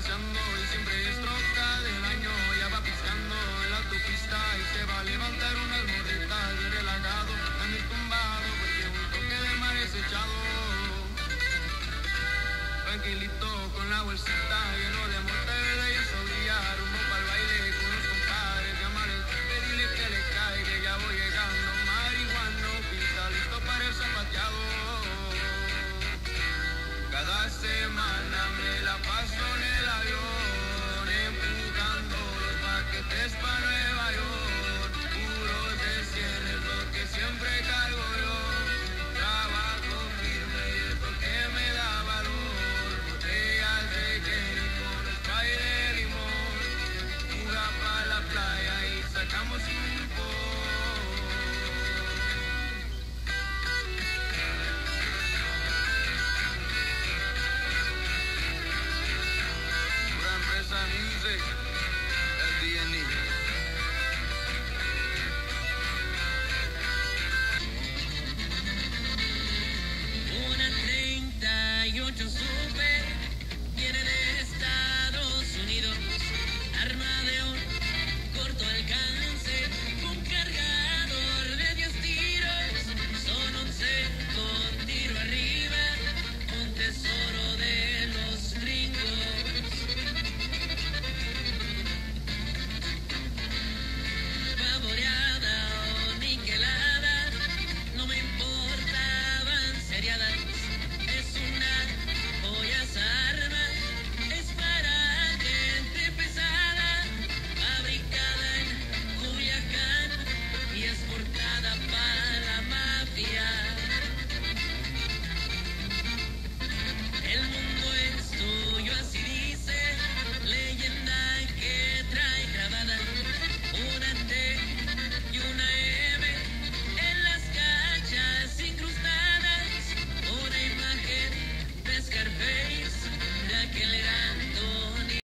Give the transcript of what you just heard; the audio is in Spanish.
y siempre es troca del año. Ya va piscando en la autopista y se va a levantar unas morritas bien relajado. En el tumbado porque un toque de mar es echado. Tranquilito con la bolsita lleno de mortadela y eso brillar. Rumbo para el baile con los compadres de amares. Pedirle que le caiga, ya voy llegando. Marihuano, pinta listo para el zapateado. Cada semana me la paso en